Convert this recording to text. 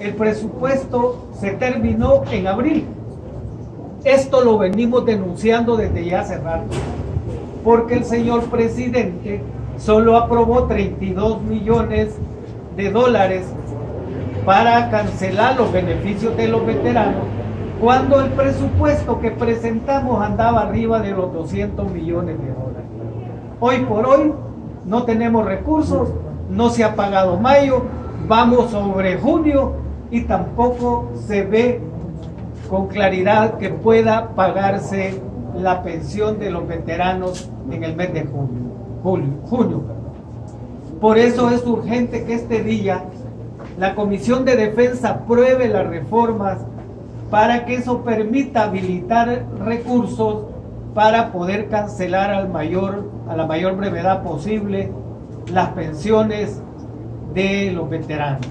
el presupuesto se terminó en abril. Esto lo venimos denunciando desde ya hace rato, porque el señor presidente solo aprobó 32 millones de dólares para cancelar los beneficios de los veteranos, cuando el presupuesto que presentamos andaba arriba de los 200 millones de dólares. Hoy por hoy no tenemos recursos, no se ha pagado mayo, vamos sobre junio y tampoco se ve con claridad que pueda pagarse la pensión de los veteranos en el mes de junio, julio, junio. Por eso es urgente que este día la Comisión de Defensa apruebe las reformas para que eso permita habilitar recursos para poder cancelar al mayor, a la mayor brevedad posible las pensiones de los veteranos.